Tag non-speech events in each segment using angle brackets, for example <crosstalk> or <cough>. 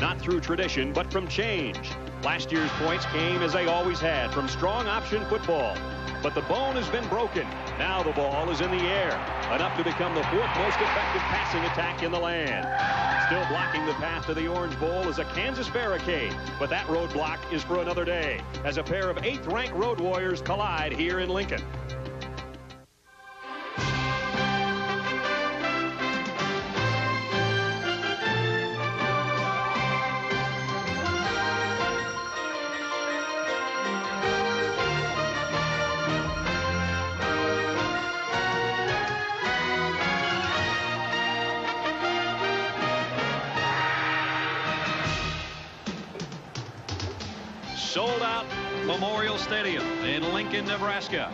not through tradition, but from change. Last year's points came as they always had from strong option football. But the bone has been broken. Now the ball is in the air, enough to become the fourth most effective passing attack in the land. Still blocking the path to the Orange Bowl is a Kansas barricade, but that roadblock is for another day as a pair of eighth-ranked Road Warriors collide here in Lincoln. Nebraska.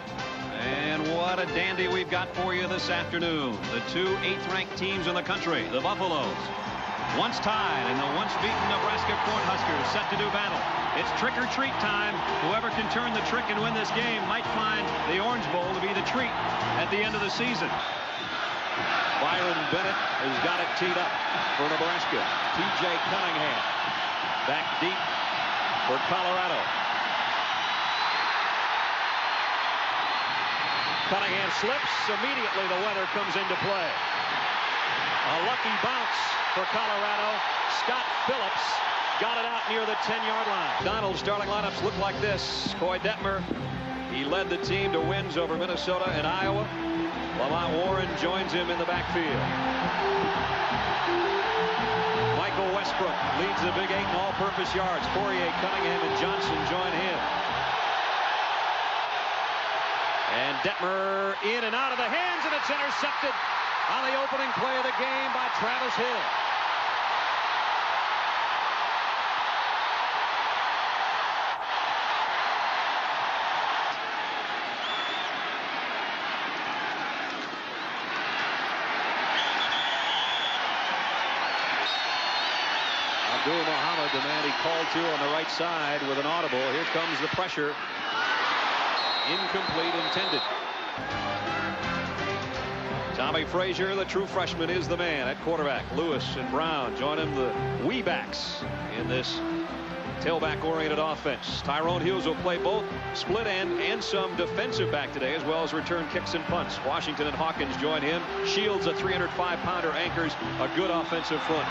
And what a dandy we've got for you this afternoon. The two eighth-ranked teams in the country, the Buffaloes. Once tied and the once-beaten Nebraska Cornhuskers set to do battle. It's trick-or-treat time. Whoever can turn the trick and win this game might find the Orange Bowl to be the treat at the end of the season. Byron Bennett has got it teed up for Nebraska. T.J. Cunningham back deep for Colorado. Cunningham slips. Immediately the weather comes into play. A lucky bounce for Colorado. Scott Phillips got it out near the 10-yard line. Donald's starting lineups look like this. Koy Detmer, he led the team to wins over Minnesota and Iowa. Lamont Warren joins him in the backfield. Michael Westbrook leads the Big Eight in all-purpose yards. Fauria, Cunningham, and Johnson join him. And Detmer in and out of the hands, and it's intercepted on the opening play of the game by Travis Hill. Abdul Muhammad, the man he called to on the right side with an audible. Here comes the pressure. Incomplete intended. Tommie Frazier, the true freshman, is the man at quarterback. Lewis and Brown join him, the wee backs in this tailback-oriented offense. Tyrone Hughes will play both split end and some defensive back today, as well as return kicks and punts. Washington and Hawkins join him. Shields, a 305-pounder, anchors a good offensive front.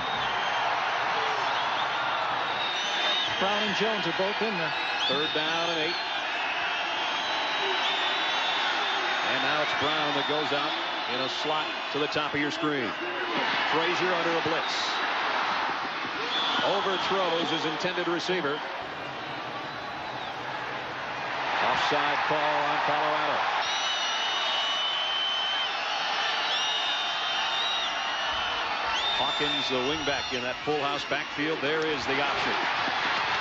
Brown and Jones are both in there. Third down and eight. It's Brown that goes out in a slot to the top of your screen. Frazier under a blitz. Overthrows his intended receiver. Offside call on Colorado. Hawkins, the wingback in that full house backfield. There is the option.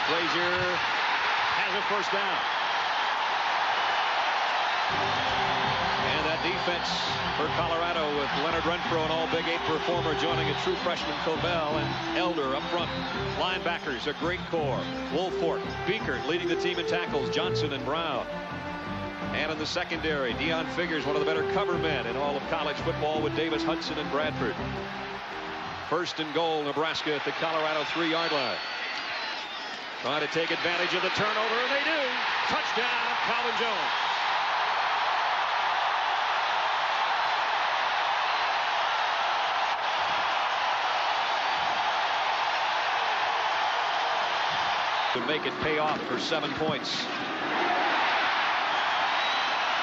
Frazier has a first down. Defense for Colorado with Leonard Renfro, an all-Big Eight performer, joining a true freshman Cobell and Elder up front. Linebackers, a great core. Woolfolk, Biekert leading the team in tackles, Johnson and Brown. And in the secondary, Deon Figures, one of the better cover men in all of college football with Davis Hudson and Bradford. First and goal, Nebraska at the Colorado three-yard line. Trying to take advantage of the turnover, and they do. Touchdown, Calvin Jones. Make it pay off for seven points.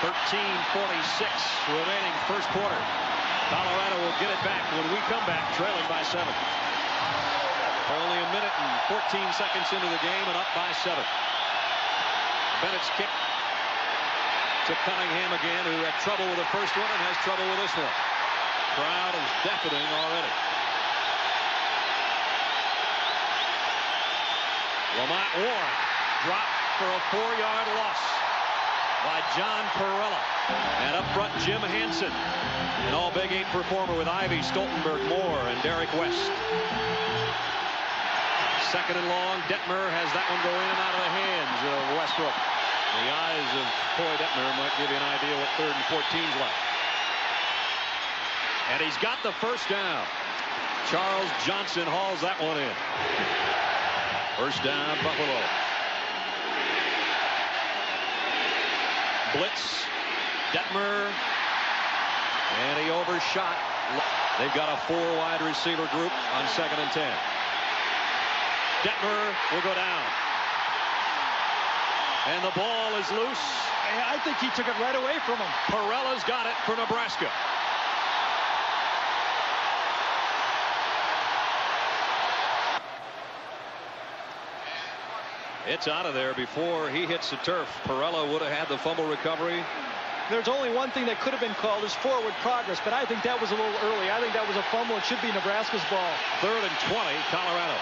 13-46 remaining first quarter. Colorado will get it back when we come back trailing by seven. Only a minute and 14 seconds into the game and up by seven. Bennett's kick to Cunningham again, who had trouble with the first one and has trouble with this one. Crowd is deafening already. Lamont Warren dropped for a four-yard loss by John Parrella. And up front, Jim Hansen, an all-Big Eight performer with Ivy, Stoltenberg, Moore, and Derek West. Second and long, Detmer has that one go in and out of the hands of Westbrook. The eyes of Koy Detmer might give you an idea what third and 14's like. And he's got the first down. Charles Johnson hauls that one in. First down, Buffalo. Blitz. Detmer. And he overshot. They've got a four wide receiver group on second and ten. Detmer will go down. And the ball is loose. I think he took it right away from him. Parrella's got it for Nebraska. It's out of there before he hits the turf. Parrella would have had the fumble recovery. There's only one thing that could have been called is forward progress, but I think that was a little early. I think that was a fumble. It should be Nebraska's ball. Third and 20, Colorado.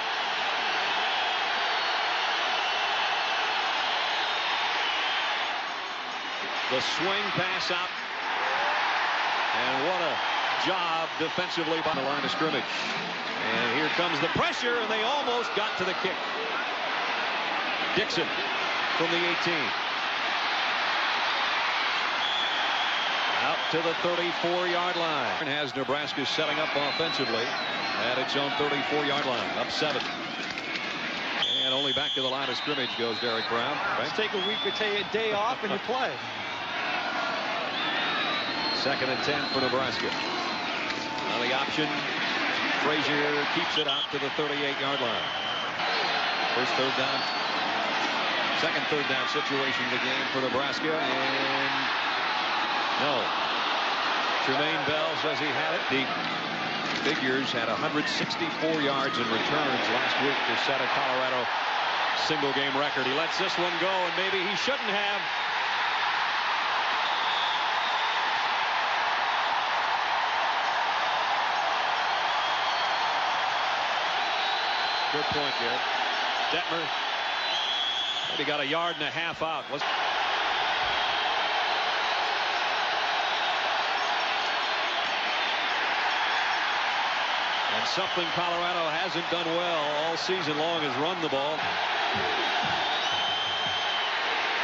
The swing pass out. And what a job defensively by the line of scrimmage. And here comes the pressure, and they almost got to the kick. Dixon from the 18. Out to the 34-yard line. And has Nebraska setting up offensively at its own 34-yard line. Up seven. And only back to the line of scrimmage goes Derek Brown. Right? Take a week or take a day off and you play. <laughs> Second and 10 for Nebraska. Now the option. Frazier keeps it out to the 38-yard line. First third down Second third down situation of the game for Nebraska. And no. Jermaine Bell says he had it. The figures had 164 yards in returns last week to set a Colorado single game record. He lets this one go, and maybe he shouldn't have. Good point, Garrett. Detmer he got a yard and a half out. Let's And something Colorado hasn't done well all season long is run the ball.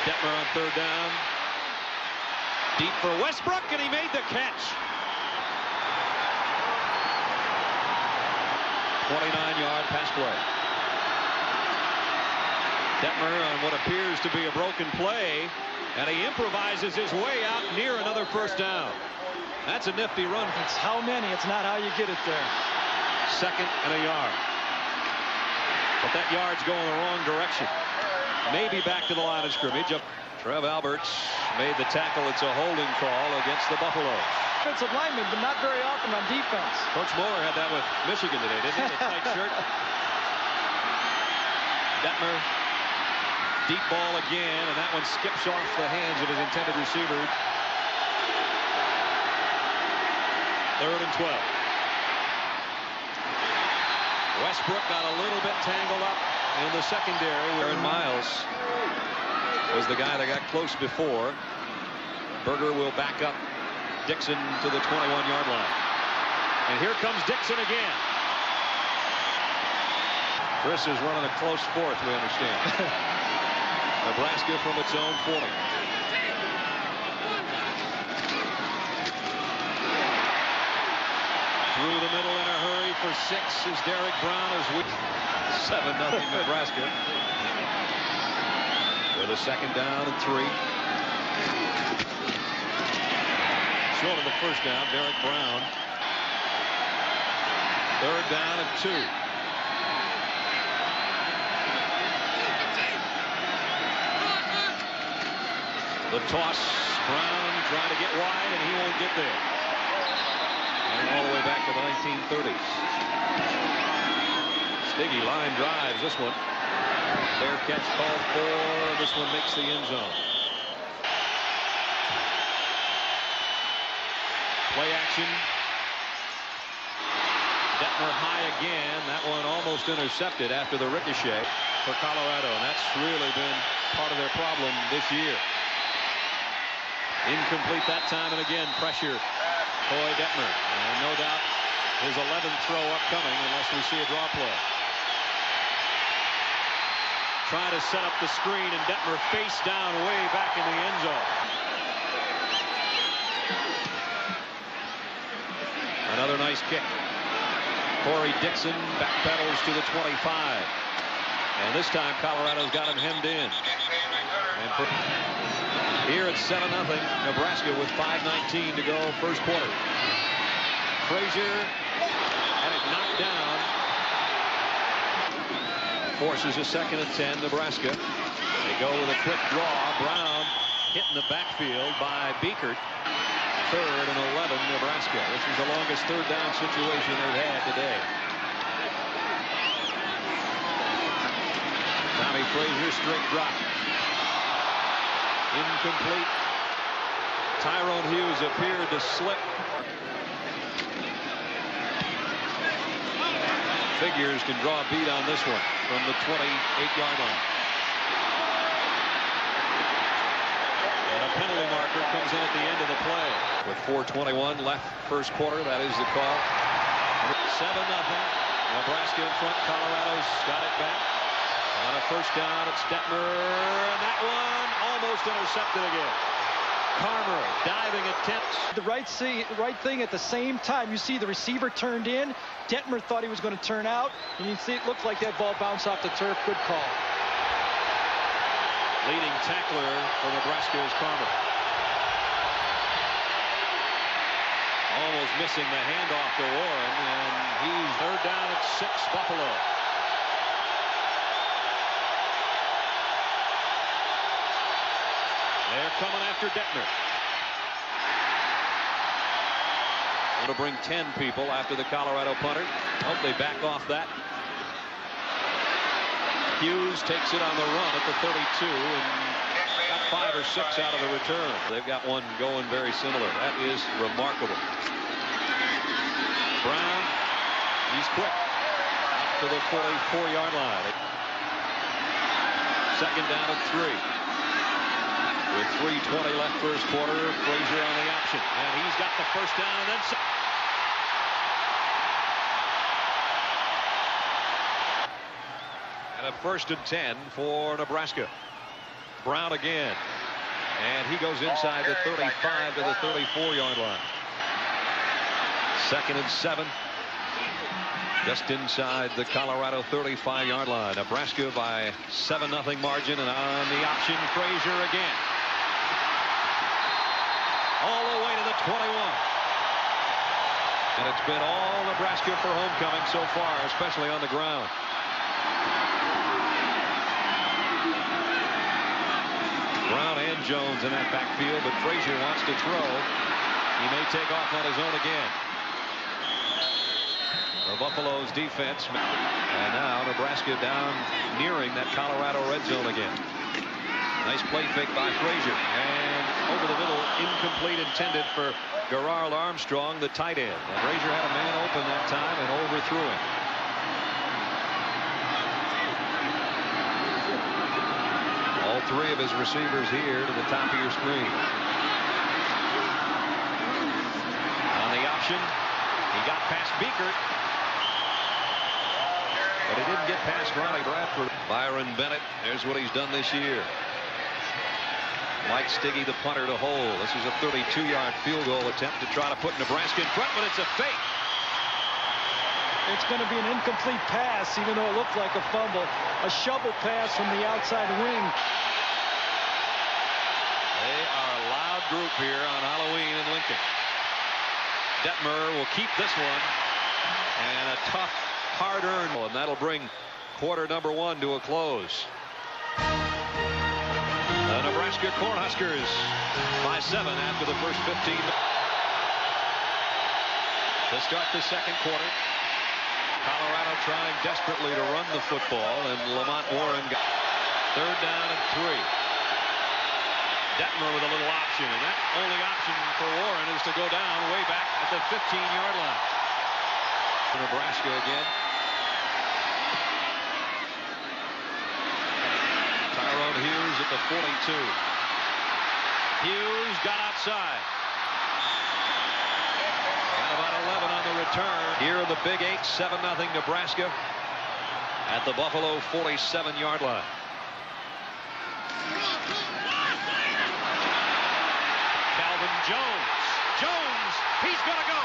Detmer on third down. Deep for Westbrook, and he made the catch. 29-yard pass play. Detmer on what appears to be a broken play, and he improvises his way out near another first down. That's a nifty run. It's how many, it's not how you get it there. Second and a yard. But that yard's going the wrong direction. Maybe back to the line of scrimmage. Trev Alberts made the tackle. It's a holding call against the Buffaloes. Defensive lineman, but not very often on defense. Coach Moore had that with Michigan today, didn't he? The tight <laughs> shirt. Detmer Deep ball again, and that one skips off the hands of his intended receiver. Third and 12. Westbrook got a little bit tangled up in the secondary. Aaron Miles was the guy that got close before. Berger will back up Dixon to the 21-yard line. And here comes Dixon again. Chris is running a close fourth, we understand. <laughs> Nebraska from its own 40. Through the middle in a hurry for six is Derek Brown as we 7 nothing Nebraska. With a second down and three. Short of the first down, Derek Brown. Third down and two. The toss. Brown trying to get wide, and he won't get there. And all the way back to the 1930s. Stigge line drives this one. Fair catch called for. This one makes the end zone. Play action. Detmer high again. That one almost intercepted after the ricochet for Colorado. And that's really been part of their problem this year. Incomplete that time, and again, pressure. Koy Detmer. And no doubt his 11th throw upcoming unless we see a draw play. Trying to set up the screen, and Detmer face down way back in the end zone. Another nice kick. Corey Dixon backpedals to the 25. And this time Colorado's got him hemmed in. Here it's 7 0 Nebraska with 5.19 to go first quarter. Frazier had it knocked down. Forces a second and 10 Nebraska. They go with a quick draw. Brown hit in the backfield by Biekert. Third and 11 Nebraska. This is the longest third down situation they've had today. Tommie Frazier straight drop. Incomplete. Tyrone Hughes appeared to slip. Figures can draw a beat on this one from the 28-yard line. And a penalty marker comes in at the end of the play. With 4.21 left first quarter, that is the call. 7 nothing. Nebraska in front. Colorado's got it back. On a first down, it's Detmer, and that one almost intercepted again. Carmer diving attempts. The right, see, right thing at the same time. You see the receiver turned in. Detmer thought he was going to turn out, and you see it looked like that ball bounced off the turf. Good call. Leading tackler for Nebraska is Carmer. Almost missing the handoff to Warren, and he's third down at six, Buffalo. They're coming after Detmer. Want to bring 10 people after the Colorado punter. Hope they back off that. Hughes takes it on the run at the 32 and got five or six out of the return. They've got one going very similar. That is remarkable. Brown, he's quick. To the 44-yard line. Second down at three. With 3.20 left first quarter, Frazier on the option. And he's got the first down and then some. And a first and 10 for Nebraska. Brown again. And he goes inside the 35 to the 34-yard line. Second and seven. Just inside the Colorado 35-yard line. Nebraska by 7-0 margin and on the option, Frazier again. All the way to the 21. And it's been all Nebraska for homecoming so far, especially on the ground. Brown and Jones in that backfield, but Frazier wants to throw. He may take off on his own again. The Buffalo's defense. And now Nebraska down nearing that Colorado red zone again. Nice play fake by Frazier. And over the middle, incomplete intended for Gerard Armstrong, the tight end. And Frazier had a man open that time and overthrew him. All three of his receivers here to the top of your screen. On the option, he got past Biekert. But he didn't get past Ronnie Bradford. Byron Bennett, there's what he's done this year. Mike Stigge, the punter, to hold. This is a 32-yard field goal attempt to try to put Nebraska in front, but it's a fake. It's going to be an incomplete pass, even though it looked like a fumble. A shovel pass from the outside wing. They are a loud group here on Halloween in Lincoln. Detmer will keep this one. And a tough, hard-earned one. That'll bring quarter number one to a close. Nebraska Cornhuskers by seven after the first 15. To start the second quarter. Colorado trying desperately to run the football, and Lamont Warren got third down and three. Detmer with a little option, and that only option for Warren is to go down way back at the 15-yard line. Nebraska again. Tyrone Hughes at the 42. Hughes got outside. Got about 11 on the return. Here in the Big Eight, 7-0 Nebraska at the Buffalo 47-yard line. Calvin Jones. Jones, he's going to go.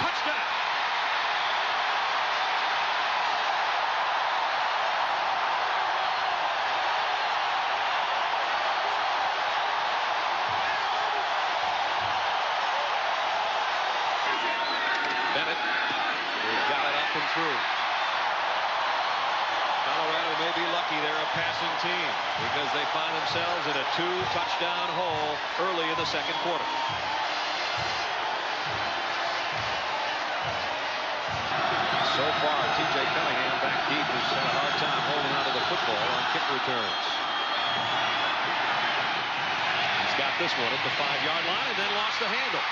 Touchdown. may be lucky they're a passing team because they find themselves in a two-touchdown hole early in the second quarter. So far, T.J. Cunningham back deep has had a hard time holding onto the football on kick returns. He's got this one at the five-yard line and then lost the handle.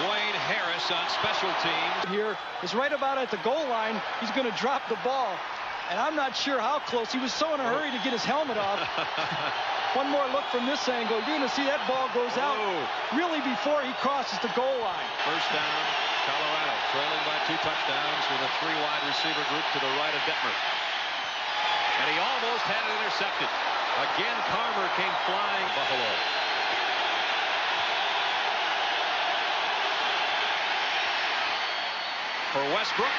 Dwayne Harris on special teams. Here is right about at the goal line. He's going to drop the ball. And I'm not sure how close. He was so in a hurry to get his helmet off. <laughs> One more look from this angle. You're going to see that ball goes out really before he crosses the goal line. First down, Colorado trailing by two touchdowns with a three wide receiver group to the right of Detmer. And he almost had it intercepted. Again, Carmer came flying Buffalo. For Westbrook.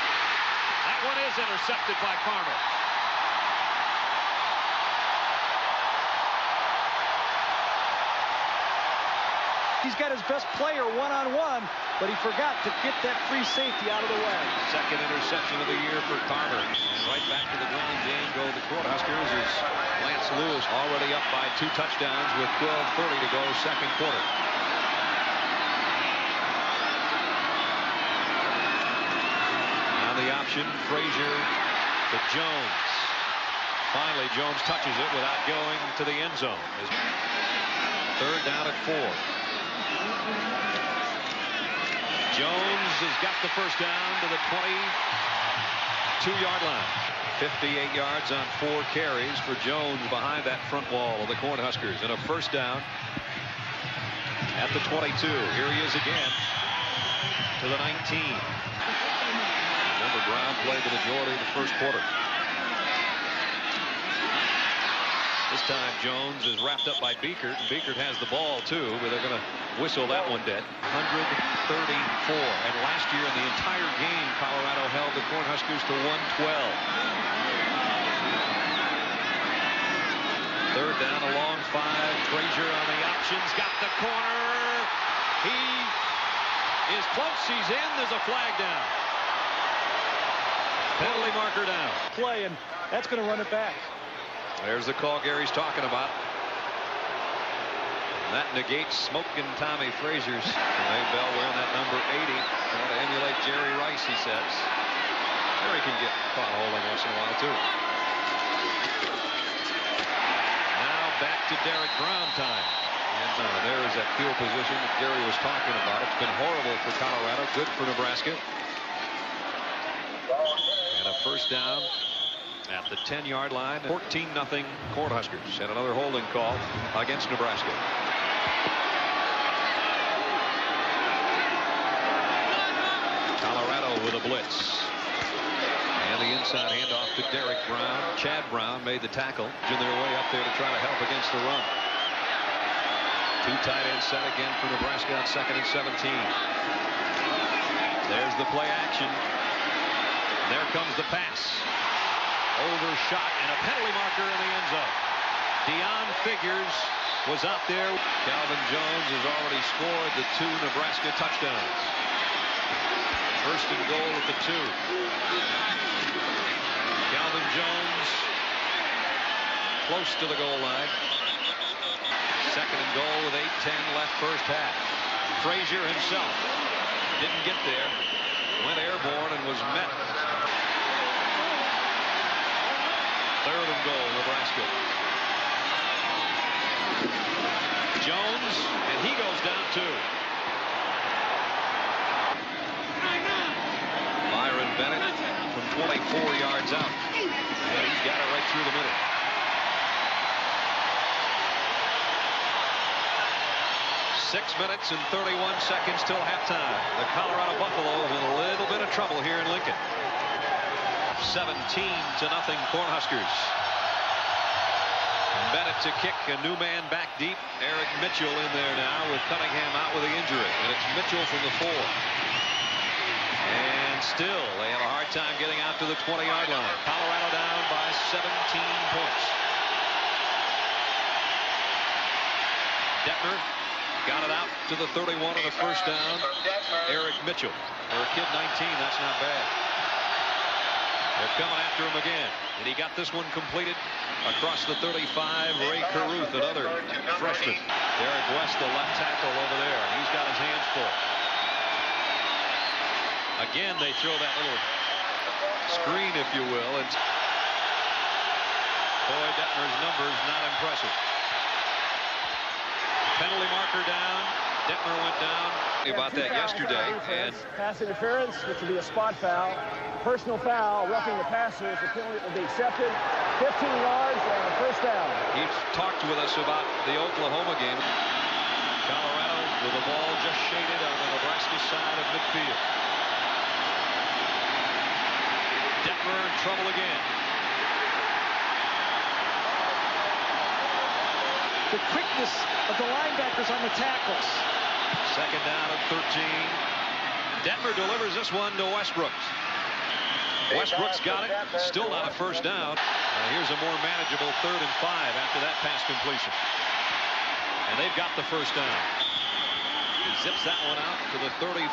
That one is intercepted by Carmer. He's got his best player one-on-one, -on -one, but he forgot to get that free safety out of the way. Second interception of the year for Carmer. And right back to the ground game go the Cornhuskers as Lance Lewis already up by two touchdowns with 12.30 to go second quarter. the option. Frazier to Jones. Finally, Jones touches it without going to the end zone. Third down at four. Jones has got the first down to the 22-yard line. 58 yards on four carries for Jones behind that front wall of the Cornhuskers. And a first down at the 22. Here he is again to the 19. Brown played the majority of the first quarter. This time Jones is wrapped up by Biekert, and Biekert has the ball too, but they're going to whistle that one dead. 134. And last year in the entire game, Colorado held the Cornhuskers to 112. Third down, a long five. Frazier on the options, got the corner. He is close. He's in. There's a flag down. Penalty marker down. Play, and that's going to run it back. There's the call Gary's talking about. That negates smoking Tommie Frazier's. Wayne Bell wearing that number 80. Trying to emulate Jerry Rice, he says. Jerry can get caught holding once in a while, too. Now back to Derek Brown time. And uh, there is that field position that Gary was talking about. It's been horrible for Colorado, good for Nebraska first down at the 10-yard line. 14 nothing Cornhuskers and another holding call against Nebraska. Colorado with a blitz. And the inside handoff to Derek Brown. Chad Brown made the tackle. In their way up there to try to help against the run. Two tight ends set again for Nebraska on second and 17. There's the play action. There comes the pass. Overshot and a penalty marker in the end zone. Deon Figures was out there. Calvin Jones has already scored the two Nebraska touchdowns. First and goal at the two. Calvin Jones close to the goal line. Second and goal with 8-10 left first half. Frazier himself didn't get there. Went airborne and was met Third and goal, Nebraska. Jones, and he goes down too. Byron Bennett from 24 yards out. And he's got it right through the middle. Six minutes and 31 seconds till halftime. The Colorado Buffaloes in a little bit of trouble here in Lincoln. 17 to nothing Cornhuskers. Bennett to kick a new man back deep. Eric Mitchell in there now with Cunningham out with the injury. And it's Mitchell from the four. And still they have a hard time getting out to the 20-yard line. Colorado down by 17 points. Detmer Got it out to the 31 of the first down. Eric Mitchell. For a kid 19, that's not bad. They're coming after him again. And he got this one completed across the 35. Rae Carruth, another freshman. Derek West, the left tackle over there. He's got his hands full. Again, they throw that little screen, if you will. And Boy, Detmer's numbers not impressive. Penalty marker down. Detmer went down. About that yesterday. And pass interference, which would be a spot foul. Personal foul, roughing the passer. The penalty will be accepted. 15 yards and a first down. He's talked with us about the Oklahoma game. Colorado with the ball just shaded on the Nebraska side of midfield. Detmer in trouble again. the quickness of the linebackers on the tackles. Second down and 13. Detmer delivers this one to Westbrooks. Westbrooks got it. Still not a first down. Here's a more manageable third and five after that pass completion. And they've got the first down. He zips that one out to the 34.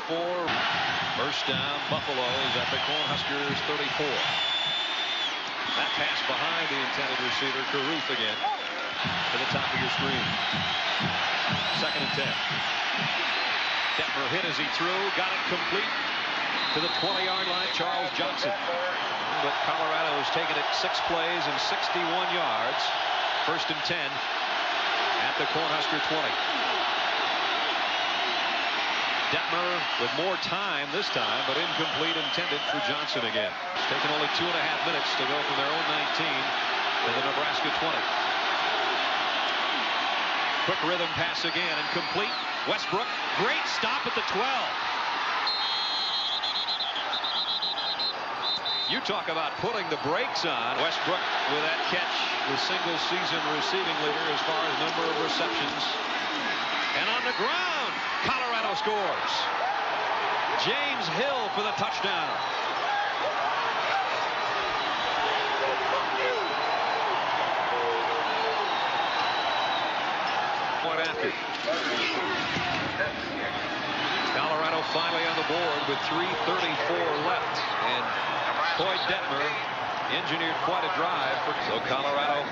First down, Buffaloes at the Cornhuskers 34. That pass behind the intended receiver, Carruth again to the top of your screen. Second and 10. Detmer hit as he threw, got it complete to the 20-yard line, Charles Johnson. But Colorado has taken it six plays and 61 yards. First and 10 at the Cornhusker 20. Detmer with more time this time, but incomplete intended for Johnson again. It's taken only two and a half minutes to go from their own 19 to the Nebraska 20. Quick rhythm pass again and complete. Westbrook, great stop at the 12. You talk about putting the brakes on. Westbrook with that catch, the single season receiving leader as far as number of receptions. And on the ground, Colorado scores. James Hill for the touchdown. After. Colorado finally on the board with 3.34 left. And Floyd Detmer engineered quite a drive. So Colorado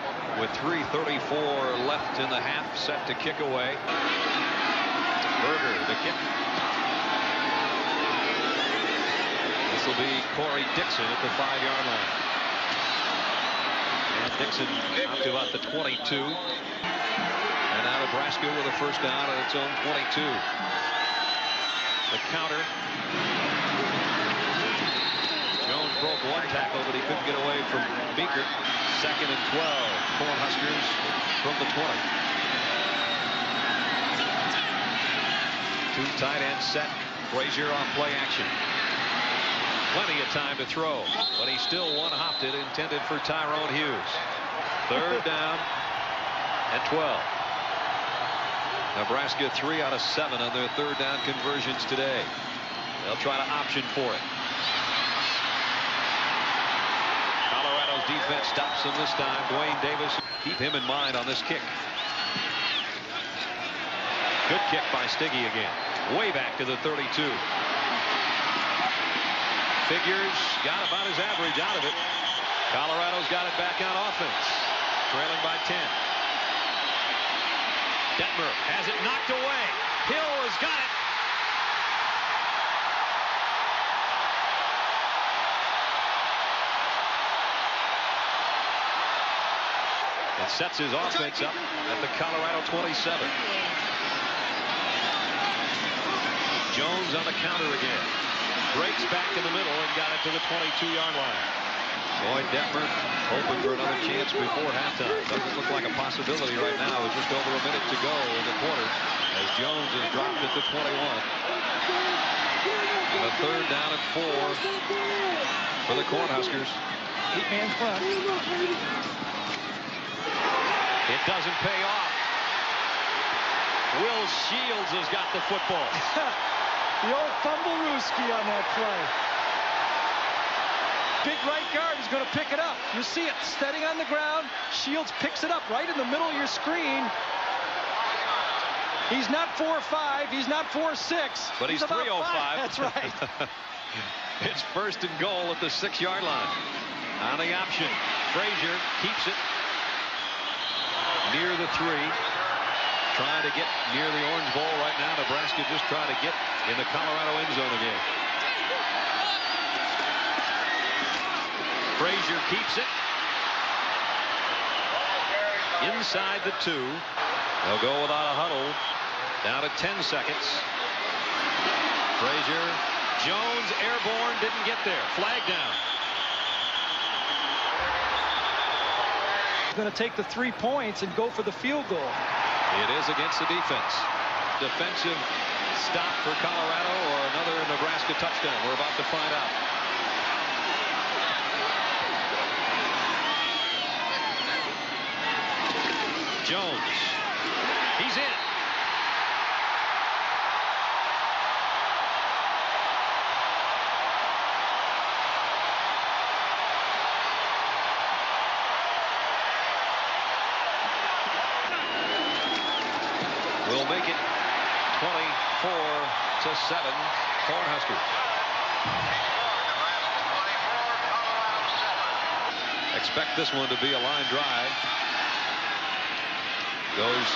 with 3.34 left in the half set to kick away. Berger, the kick. This will be Corey Dixon at the five-yard line. And Dixon up to about the 22. And now Nebraska with a first down at its own 22. The counter. Jones broke one tackle, but he couldn't get away from Biekert. Second and 12. Cornhuskers from the 20. Two tight ends set. Frazier on play action. Plenty of time to throw, but he still one-hopped it, intended for Tyrone Hughes. Third down and 12. Nebraska three out of seven on their third down conversions today. They'll try to option for it. Colorado's defense stops them this time. Dwayne Davis, keep him in mind on this kick. Good kick by Stigge again. Way back to the 32. Figures got about his average out of it. Colorado's got it back on offense. Trailing by 10. Detmer has it knocked away. Hill has got it. And sets his offense up at the Colorado 27. Jones on the counter again. Breaks back in the middle and got it to the 22-yard line. Boy, Detmer hoping for another chance before halftime. Doesn't look like a possibility right now. It's just over a minute to go in the quarter as Jones is dropped at the 21. And a third down at four for the Cornhuskers. Eight man front. It doesn't pay off. Will Shields has got the football. <laughs> the old fumble Rooski on that play. Big right guard is going to pick it up. You see it steading on the ground. Shields picks it up right in the middle of your screen. He's not 4'5", he's not 4'6". But he's, he's 305. That's right. <laughs> <laughs> it's first and goal at the six-yard line. On the option, Frazier keeps it near the three. Trying to get near the orange ball right now. Nebraska just trying to get in the Colorado end zone again. Frazier keeps it. Inside the two. They'll go without a huddle. Down to 10 seconds. Frazier. Jones airborne. Didn't get there. Flag down. Going to take the three points and go for the field goal. It is against the defense. Defensive stop for Colorado or another Nebraska touchdown. We're about to find out. Jones. He's in. We'll make it 24 to 7 Cornhuskers. Expect this one to be a line drive. Goes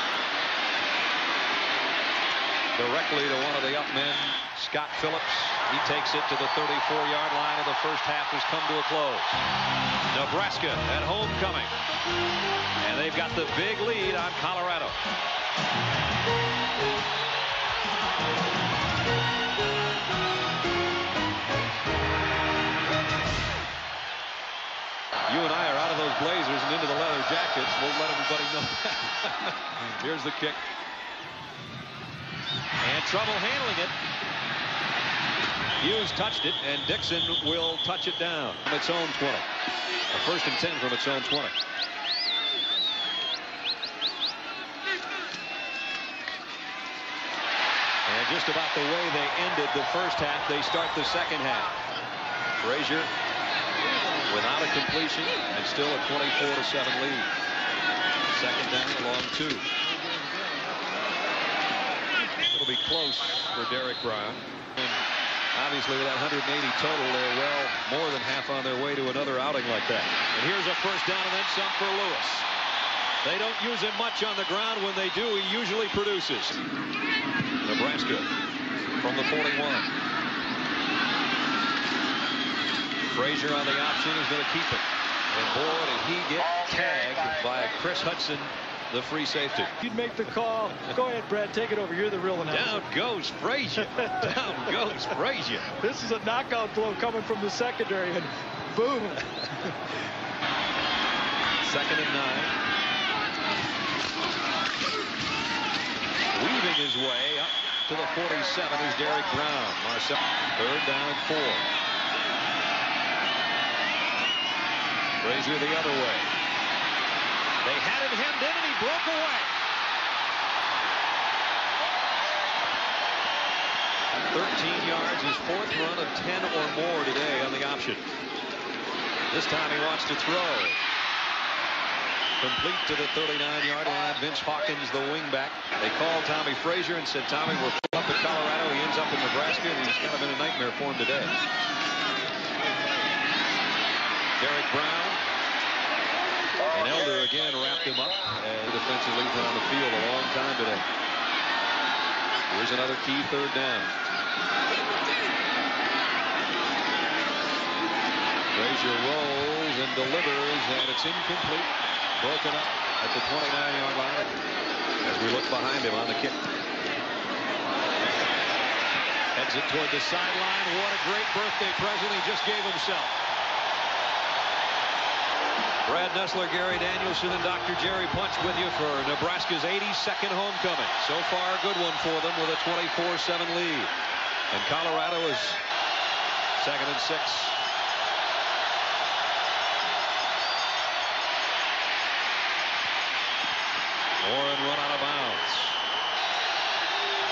directly to one of the up men, Scott Phillips. He takes it to the 34-yard line, and the first half has come to a close. Nebraska at homecoming. And they've got the big lead on Colorado. Blazers and into the leather jackets. We'll let everybody know <laughs> that. Here's the kick. And trouble handling it. Hughes touched it, and Dixon will touch it down from its own 20. A first and 10 from its own 20. And just about the way they ended the first half, they start the second half. Frazier without a completion and still a 24 to 7 lead. Second down along two. It'll be close for Derek Brown. And obviously with that 180 total, they're well more than half on their way to another outing like that. And here's a first down and then some for Lewis. They don't use him much on the ground. When they do, he usually produces. Nebraska from the 41. Frazier on the option is going to keep it. And boy, did he get tagged by Chris Hudson, the free safety. You'd make the call. Go ahead, Brad. Take it over. You're the real announcer. Down goes Frazier. <laughs> Down goes Frazier. This is a knockout blow coming from the secondary, and boom. Second and nine. Weaving his way up to the 47 is Derek Brown. Marcel, third down and four. Frazier the other way. They had him hemmed in and he broke away. Thirteen yards, his fourth run of 10 or more today on the option. This time he wants to throw. Complete to the 39-yard line. Vince Hawkins, the wingback. They called Tommie Frazier and said, Tommie, we're up at Colorado. He ends up in Nebraska, and he's kind of been a nightmare for him today. Derek Brown. And Elder again wrapped him up. And defensive leads on the field a long time today. Here's another key third down. Frazier rolls and delivers, and it's incomplete. Broken up at the 29-yard line as we look behind him on the kick. Heads it toward the sideline. What a great birthday present he just gave himself. Brad Nessler, Gary Danielson, and Dr. Jerry Punch with you for Nebraska's 82nd homecoming. So far, a good one for them with a 24-7 lead. And Colorado is second and six. Warren run out of bounds.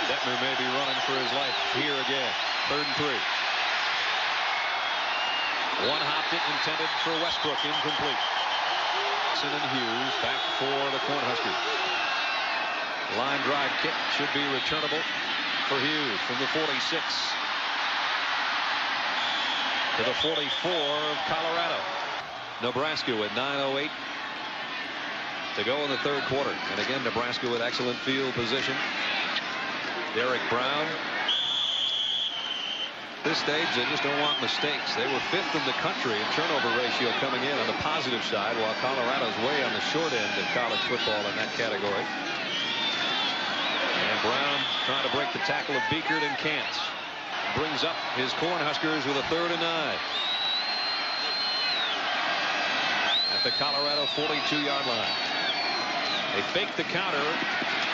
Detmer may be running for his life here again. Third and three. One hopped it intended for Westbrook, incomplete. And Hughes back for the Cornhuskers. Line drive kick should be returnable for Hughes from the 46 to the 44 of Colorado. Nebraska with 9.08 to go in the third quarter. And again, Nebraska with excellent field position. Derek Brown. This stage, they just don't want mistakes. They were fifth in the country in turnover ratio coming in on the positive side, while Colorado's way on the short end of college football in that category. And Brown trying to break the tackle of Biekert and can't. Brings up his Cornhuskers with a third and nine. At the Colorado 42-yard line. They fake the counter.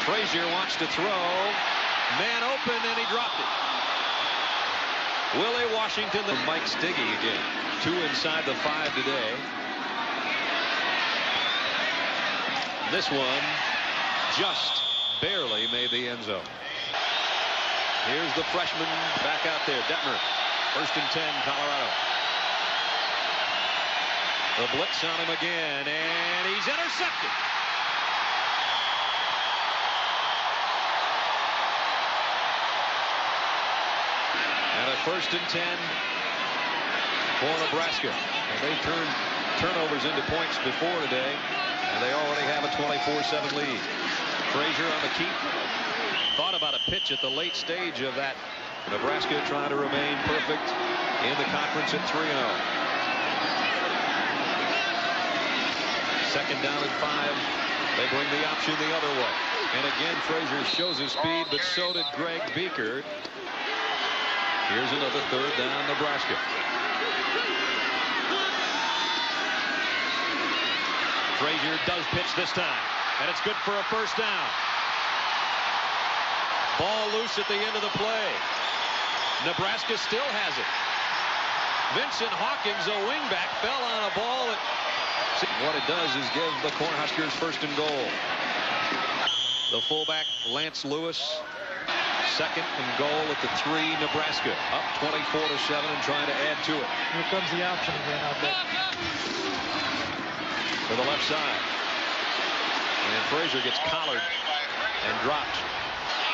Frazier wants to throw. Man open, and he dropped it. Willie Washington, the Mike Stigge again. Two inside the five today. This one just barely made the end zone. Here's the freshman back out there, Detmer. First and 10, Colorado. The blitz on him again, and he's intercepted. First and 10 for Nebraska. And they turned turnovers into points before today, and they already have a 24-7 lead. Frazier on the keep. Thought about a pitch at the late stage of that. Nebraska trying to remain perfect in the conference at 3-0. Second down and five. They bring the option the other way. And again, Frazier shows his speed, but so did Greg Biekert. Here's another third down, Nebraska. Frazier does pitch this time, and it's good for a first down. Ball loose at the end of the play. Nebraska still has it. Vincent Hawkins, a wingback, fell on a ball. That... What it does is give the Cornhuskers first and goal. The fullback, Lance Lewis, second and goal at the three, Nebraska. Up 24 to 7 and trying to add to it. Here comes the option again out there. To the left side. And Frazier gets collared and dropped.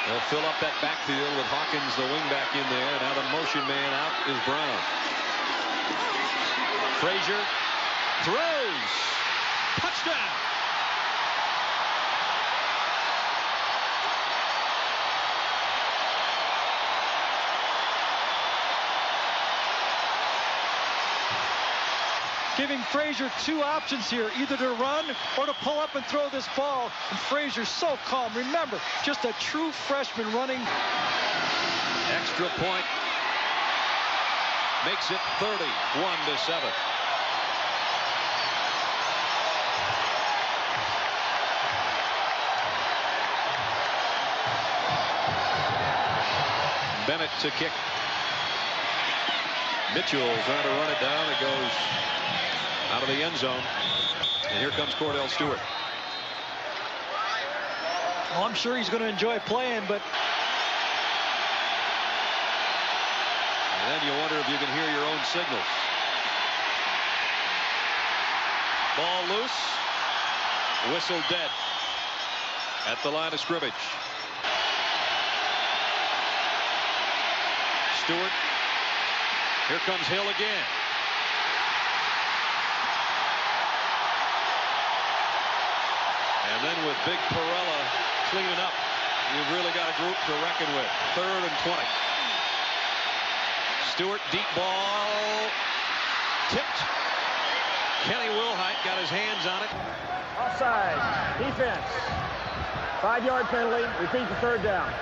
They'll fill up that backfield with Hawkins, the wingback, in there. Now the motion man out is Brown. Frazier throws. Touchdown. Giving Frazier two options here, either to run or to pull up and throw this ball. And Frazier's so calm. Remember, just a true freshman running. Extra point makes it 31 to 7. Bennett to kick. Mitchell trying to run it down. It goes out of the end zone. And here comes Kordell Stewart. Well, I'm sure he's going to enjoy playing, but And then you wonder if you can hear your own signals. Ball loose. Whistle dead at the line of scrimmage. Stewart. Here comes Hill again. And then with Big Parrella cleaning up, you've really got a group to reckon with. Third and 20. Stewart, deep ball, tipped. Kenny Wilhite got his hands on it. Offside. Defense. Five-yard penalty. Repeat the third down.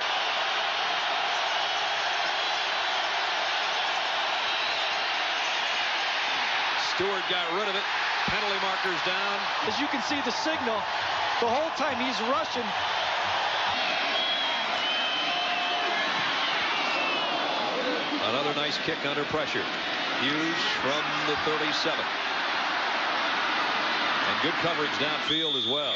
Stewart got rid of it. Penalty markers down. as you can see the signal, the whole time he's rushing. Another nice kick under pressure. Hughes from the 37. And good coverage downfield as well.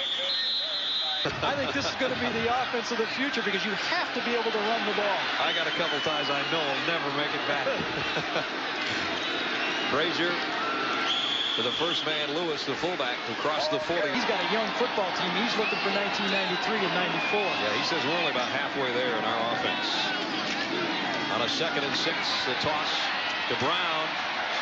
I think this is going to be the offense of the future because you have to be able to run the ball. I got a couple ties I know will never make it back. <laughs> Frazier to the first man, Lewis, the fullback, who crossed the 40. He's got a young football team. He's looking for 1993 and 94. Yeah, he says we're only about halfway there in our offense. On a second and six, the toss to Brown.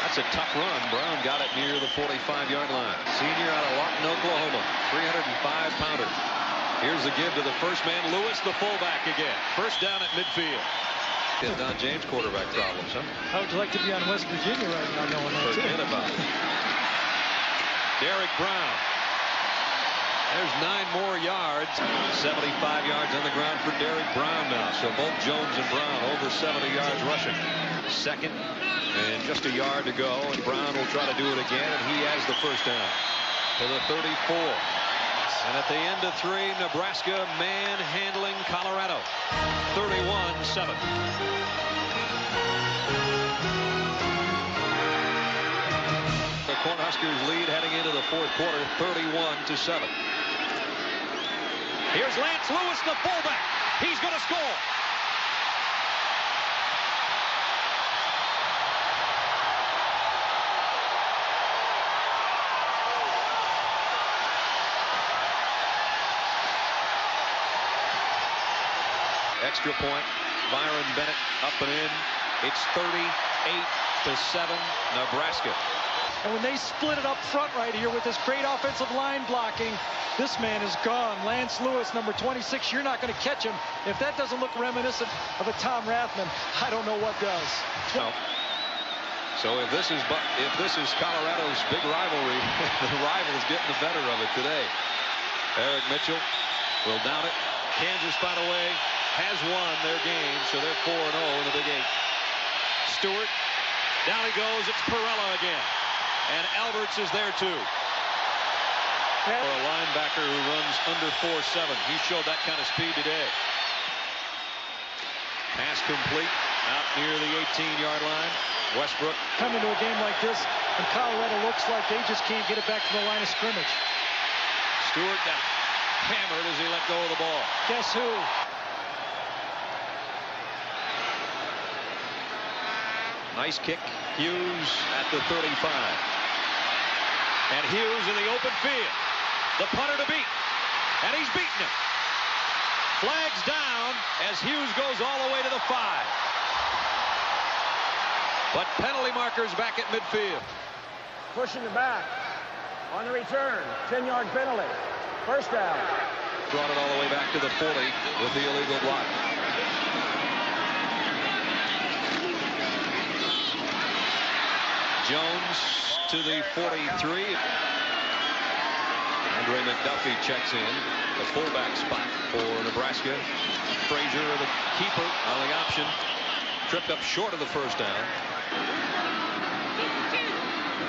That's a tough run. Brown got it near the 45-yard line. Senior out of Lawton, Oklahoma, 305-pounder. Here's the give to the first man, Lewis, the fullback again. First down at midfield. Get Don James quarterback problems, huh? How would you like to be on West Virginia right now knowing that, too? Forget about it. <laughs> Derek Brown. There's nine more yards. 75 yards on the ground for Derek Brown now. So both Jones and Brown over 70 yards rushing. Second and just a yard to go. And Brown will try to do it again. And he has the first down to the 34. And at the end of three, Nebraska manhandling Colorado. 31-7. Cornhuskers lead heading into the fourth quarter, 31 to 7. Here's Lance Lewis, the fullback. He's going to score. Extra point. Byron Bennett up and in. It's 38 to 7 Nebraska. And when they split it up front right here with this great offensive line blocking, this man is gone. Lance Lewis, number 26, you're not going to catch him. If that doesn't look reminiscent of a Tom Rathman, I don't know what does. No. So if this is if this is Colorado's big rivalry, <laughs> the rival is getting the better of it today. Eric Mitchell will down it. Kansas, by the way, has won their game, so they're 4-0 in the Big Eight. Stewart, down he goes. It's Parrella again. And Alberts is there too. For a linebacker who runs under 4-7. He showed that kind of speed today. Pass complete out near the 18-yard line. Westbrook. Coming to a game like this, and Colorado looks like they just can't get it back to the line of scrimmage. Stewart down. Hammered as he let go of the ball. Guess who? Nice kick. Hughes at the 35. And Hughes in the open field. The punter to beat. And he's beaten him. Flags down as Hughes goes all the way to the five. But penalty markers back at midfield. Pushing the back. On the return. 10-yard penalty. First down. Brought it all the way back to the 40 with the illegal block. To the 43. Andre McDuffie checks in. The fullback spot for Nebraska. Frazier, the keeper on the option. Tripped up short of the first down.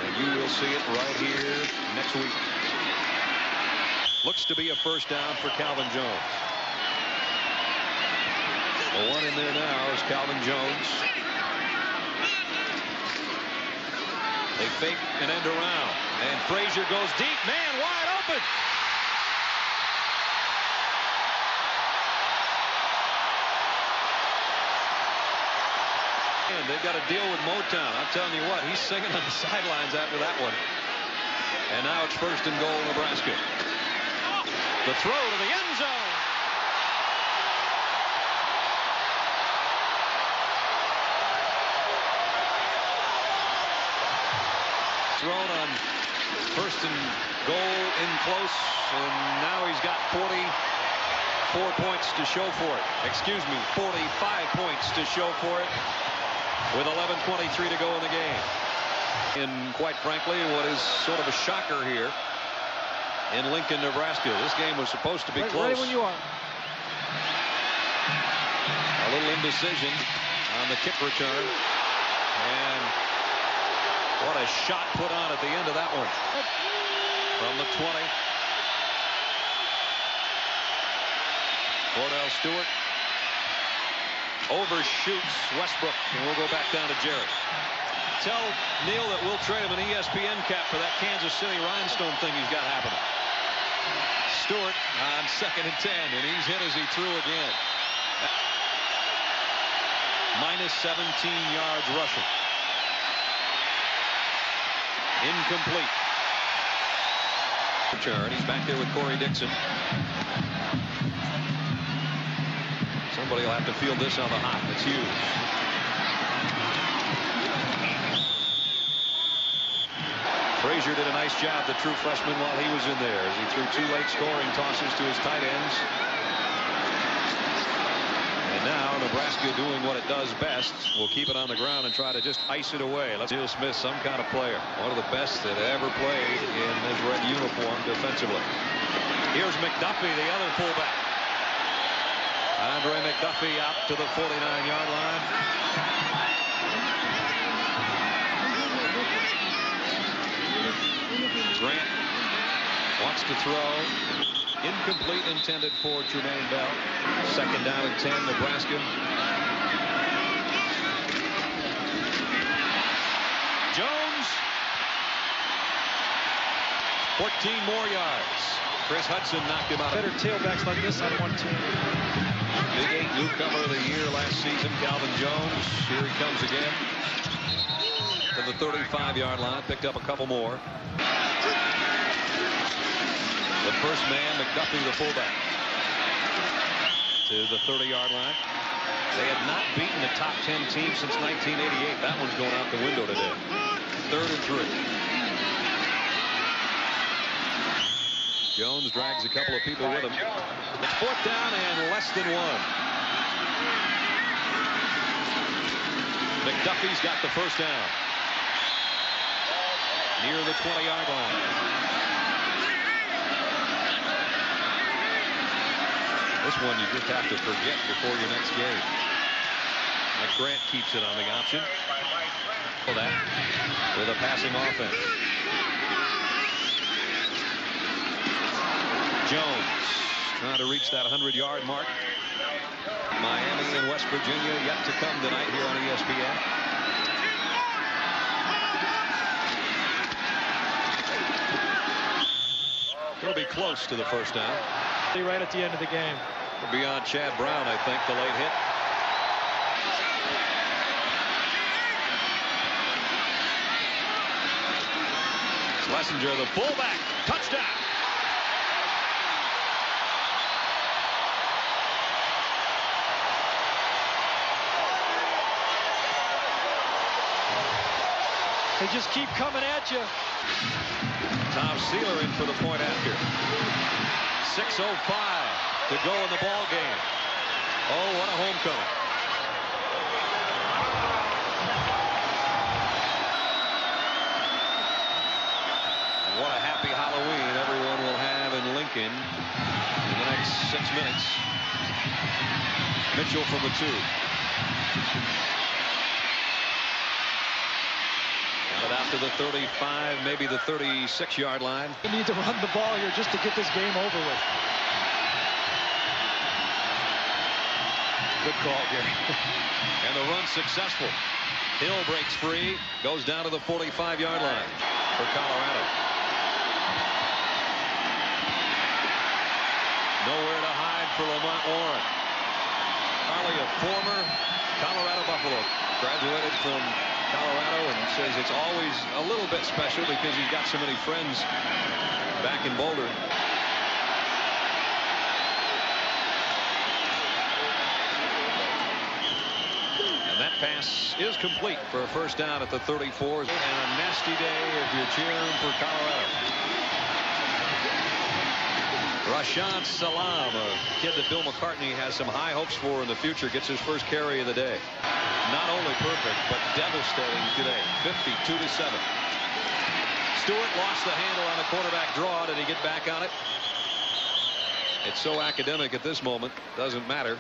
And you will see it right here next week. Looks to be a first down for Calvin Jones. The one in there now is Calvin Jones. They fake an end around. And Frazier goes deep. Man wide open. And they've got to deal with Motown. I'm telling you what, he's singing on the sidelines after that one. And now it's first and goal, Nebraska. The throw to the end zone. Thrown on first and goal in close, and now he's got 44 points to show for it. Excuse me, 45 points to show for it with 11.23 to go in the game. And quite frankly, what is sort of a shocker here in Lincoln, Nebraska. This game was supposed to be Right, close. ready when you are. A little indecision on the kick return. And what a shot put on at the end of that one. From the 20. Kordell Stewart overshoots Westbrook, and we'll go back down to Jerry. Tell Neil that we'll trade him an ESPN cap for that Kansas City rhinestone thing he's got happening. Stewart on second and 10, and he's hit as he threw again. Minus 17 yards rushing. Incomplete. He's back there with Corey Dixon. Somebody will have to field this on the hop. It's huge. Frazier did a nice job, the true freshman, while he was in there as he threw two late scoring tosses to his tight ends. Now Nebraska doing what it does best We'll keep it on the ground and try to just ice it away. Let's Neil Smith, some kind of player. One of the best that ever played in his red uniform defensively. Here's McDuffie, the other fullback. Andre McDuffie out to the 49-yard line. Grant wants to throw. Incomplete intended for Jermaine Bell. Second down and 10, Nebraska. Jones. 14 more yards. Chris Hudson knocked him out. Better tailbacks like this on one team. Big Eight newcomer of the year last season, Calvin Jones. Here he comes again. To the 35-yard line. Picked up a couple more. The first man, McDuffie, the fullback. To the 30-yard line. They have not beaten a top 10 team since 1988. That one's going out the window today. Third and three. Jones drags a couple of people with him. It's fourth down and less than one. McDuffie's got the first down. Near the 20-yard line. This one you just have to forget before your next game. Mike Grant keeps it on the option. That with a passing offense. Jones trying to reach that 100-yard mark. Miami and West Virginia yet to come tonight here on ESPN. It'll be close to the first down. Right at the end of the game. Beyond Chad Brown, I think, the late hit. Schlesinger, the fullback, touchdown. They just keep coming at you. Tom Sealer in for the point after. 6.05 to go in the ball game. Oh, what a homecoming. What a happy Halloween everyone will have in Lincoln in the next six minutes. Mitchell from the two. Got it out to the 35, maybe the 36-yard line. You need to run the ball here just to get this game over with. Good call, Gary. <laughs> and the run successful. Hill breaks free, goes down to the 45-yard line for Colorado. Nowhere to hide for Lamont Warren. Probably a former Colorado Buffalo. Graduated from Colorado and says it's always a little bit special because he's got so many friends back in Boulder. And that pass is complete for a first down at the 34. And a nasty day if you're cheering for Colorado. Rashaan Salaam, a kid that Bill McCartney has some high hopes for in the future, gets his first carry of the day. Not only perfect, but devastating today. 52 to 7. Stewart lost the handle on the quarterback draw. Did he get back on it? It's so academic at this moment. Doesn't matter.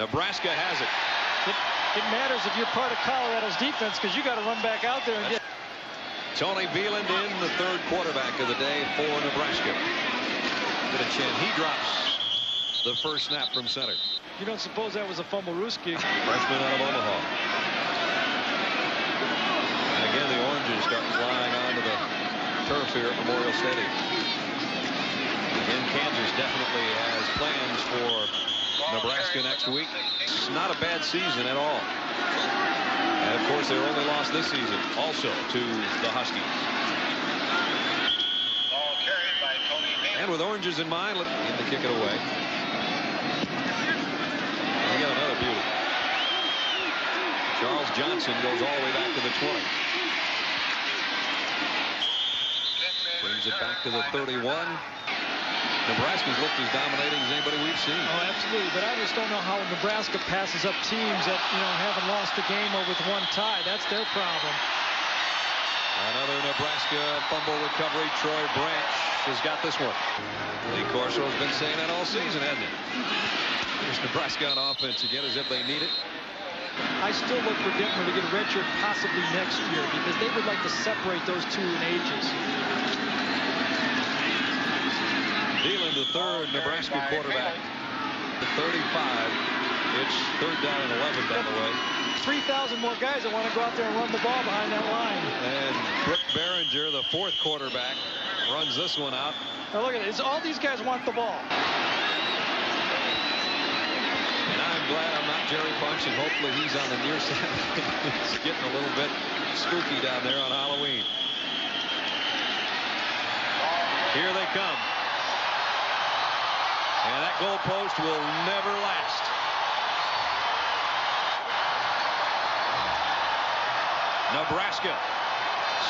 Nebraska has it. It, it matters if you're part of Colorado's defense because you got to run back out there and get. Tony Veland in the third quarterback of the day for Nebraska. Get a chin. He drops the first snap from center. You don't suppose that was a Fumblerooski? Freshman out of Omaha. And again, the oranges start flying onto the turf here at Memorial Stadium. Again, Kansas definitely has plans for Nebraska next week. It's not a bad season at all. And of course, their only loss this season also to the Huskies. And with oranges in mind, him to kick it away. We got another beauty. Charles Johnson goes all the way back to the 20. Brings it back to the 31. Nebraska's looked as dominating as anybody we've seen. Oh, absolutely. But I just don't know how Nebraska passes up teams that, you know, haven't lost a game or with one tie. That's their problem. Another Nebraska fumble recovery. Troy Branch has got this one. Lee Corso has been saying that all season, hasn't he? Here's Nebraska on offense again as if they need it. I still look for Detmer to get a redshirt possibly next year because they would like to separate those two in ages. The third Nebraska quarterback. The 35. It's third down and 11, by the way. 3,000 more guys that want to go out there and run the ball behind that line. And Brook Berringer, the fourth quarterback, runs this one out. Now look at it. All these guys want the ball. And I'm glad I'm not Jerry Punch, and hopefully he's on the near <laughs> side. it's getting a little bit spooky down there on Halloween. Here they come. And that goalpost will never last. Nebraska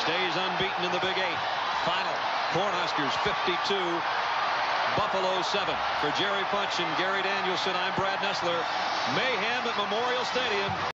stays unbeaten in the Big Eight. Final, Cornhuskers 52, Buffalo 7. For Jerry Punch and Gary Danielson, I'm Brad Nessler. Mayhem at Memorial Stadium.